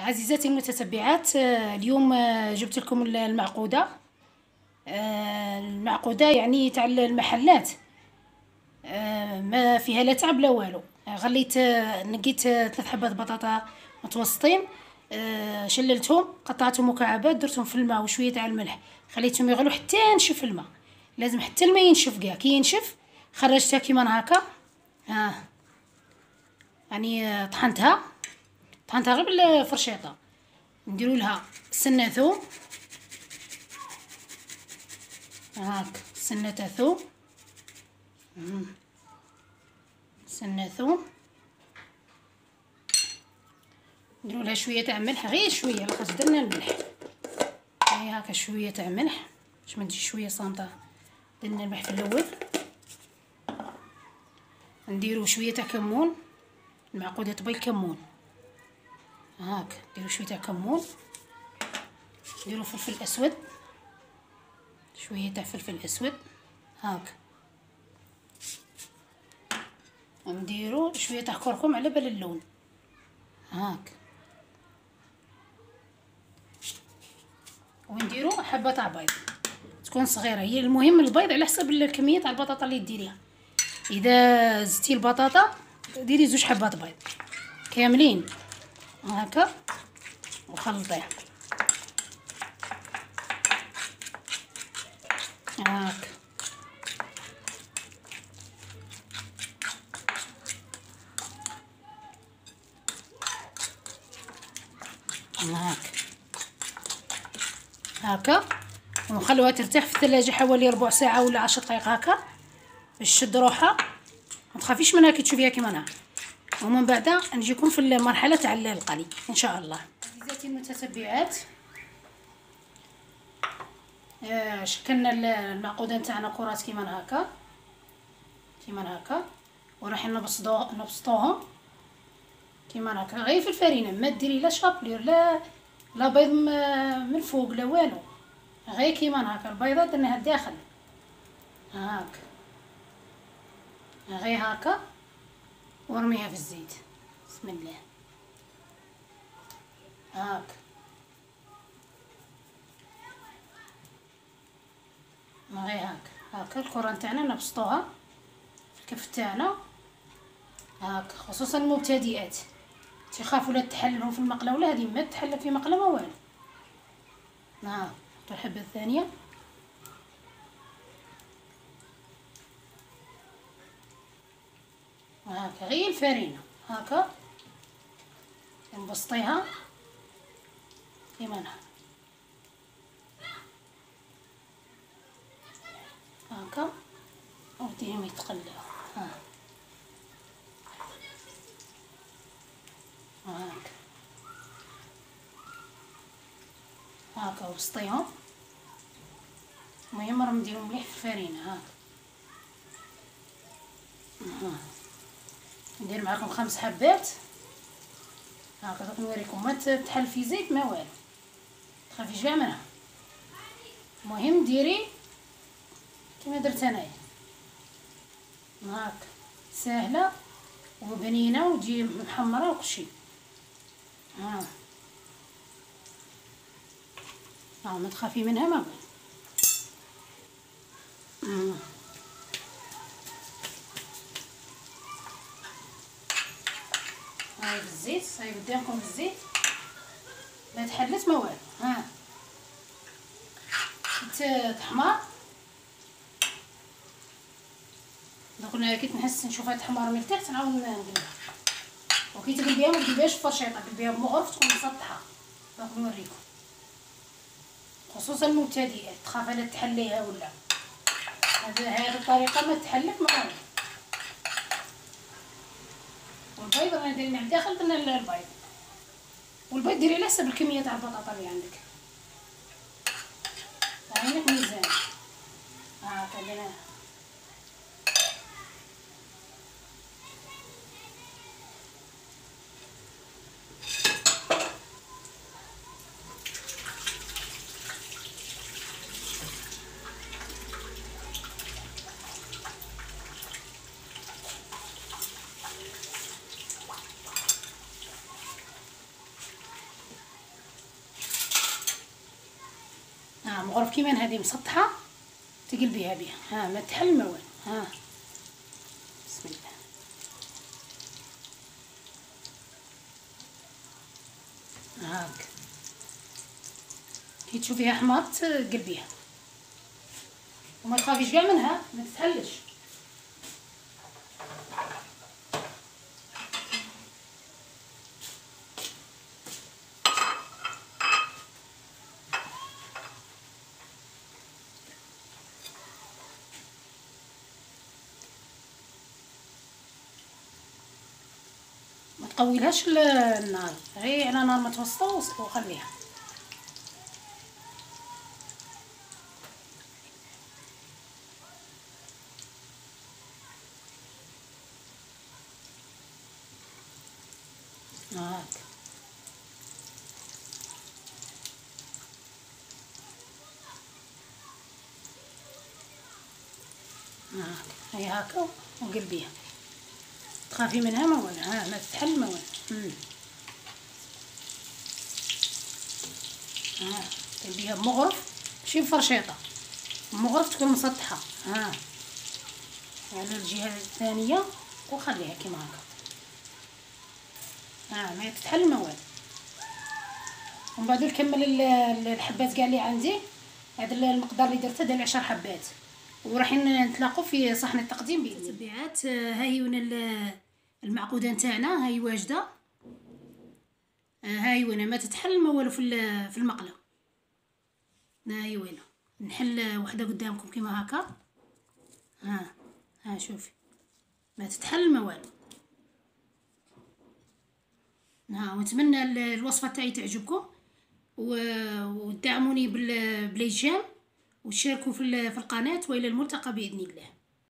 عزيزاتي المتتبعات آه، اليوم آه، جبت لكم المعقودة. آه، المعقودة يعني تاع المحلات. ما فيها لا تعب لا والو. غليت نقيت ثلاث حبات بطاطا متوسطين شللتهم قطعتهم مكعبات درتهم في الماء وشوية تاع الملح. خليتهم يغلوا حتى ينشف الماء. لازم حتى الماء ينشف كاع. كي ينشف خرجتها كيما هكا. ها يعني طحنتها. طحنتها غير بالفرشيطة. نديرو لها سنه ثوم هاك سنه ثوم سنه ثوم نديرو لها شوية تاع ملح غير شوية لاخاطش درنا الملح. هاي هاكا شوية تاع ملح باش ما شوية صامته درنا الملح في الأول. نديرو شوية تاع كمون المعقودة تبغي كمون. هاك ديروا شوية تاع كمون ديروا فلفل أسود شوية تاع فلفل أسود هاك. نديروا شوية تاع كركم على بال اللون هاك. ونديروا حبة تاع بيض تكون صغيرة هي المهم البيض على حسب الكمية تاع البطاطا اللي ديريها. إذا زدتي البطاطا ديري زوج حبات بيض كاملين. هكا وخلطيه هاك هاك هاكا ونخلوها ترتاح في الثلاجة حوالي ربع ساعة ولا عشر دقائق هاكا باش تشد روحها. ما تخافيش منها كي تشوفيها كيما أنا ومن بعد نجيكم في المرحلة تاع القلي إن شاء الله. عزيزاتي المتتبعات. آه شكلنا المعقوده نتاعنا كرات كيما هكا. كيما هكا. وراح نبسطو نبسطوهم. كيما هكا. غير في الفرينة. ما ديري لا شابلير لا لا بيض من فوق لا والو. غير كيما هكا. البيضه درناها داخل هاك. غير هكا. وارميها في الزيت. بسم الله. هاك. غير هاك. هاكا الكرة نتاعنا نبسطوها في الكف تاعنا هاك. خصوصا المبتدئات. تخافوا لا تحللهم في المقلة ولا هذه ما تحلل في مقلة ما والو. ها. الحبه الثانية هاكا غير الفرينة. هاكا نبسطيها كيما هنا هاكا وديهم يتقلعوا ها. هاكا هاكا وسطيهم. المهم راهم نديرو مليح في الفرينة. هاكا ندير معكم خمس حبات. هاكا دوك نوريكم. ما تحل في زيت ما والو. تخافيش كاع منها. المهم ديري كما درت انايا. هاك. ساهلة وبنينة وتجي محمرة وكلشي ها. ها ما تخافي منها ما والو. بالزيت هاي قدامكم بالزيت لا تحلت ما والو. ها. تحمر. دوك كي نحس نشوفها تحمر من التحت نعاود نقلبها وكي تقلبيها ما تقلبيهاش بفرشيطه قلبيها بمغرف تكون مسطحة. دوك نوريكم. خصوصا المبتدئات تخاف لا تحليها ولا. هذه الطريقة ما تحلك ما والو. والبيض رانا دايرين على الداخل درنا البيض. والبيض ديري على حسب الكمية تاع البطاطا اللي عندك. عينك ميزان هاكا درنا ها مغرف كيما هذه مسطحة تقلبيها بها ها ما تحل والو. ها. بسم الله. هاك. كي تشوفيها حمرت قلبيها وما تخافيش كاع منها ما تتهلش ما تقويلهاش النار. غير على نار متوسطة وخليها هاك. هاك. هي هاكا وقلبيها. تخافي منها ما ولا ها ما تتحل ما ولا ها قلبيها بمغرف ماشي بفرشيطه مغرف تكون مسطحة. ها على الجهة الثانية وخليها كيما هكا. ها ما تتحل ما ومن بعد نكمل الحبات كاع اللي عندي. هذا المقدار اللي درته ديال 10 حبات. وراح نتلاقوا في صحن التقديم بإذن التبعات ها هي المعقودة نتاعنا هاي واجدة. هاي وين ما تتحل ما والو في في المقلة. هاي وين نحل وحدة قدامكم كيما هكا. ها ها شوفي. ما تتحل ما والو. ها ونتمنى الوصفة تاعي تعجبكم. ودعموني بالايجام وتشاركوا في القناة وإلى الملتقى بإذن الله.